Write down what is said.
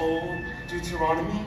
Old Deuteronomy?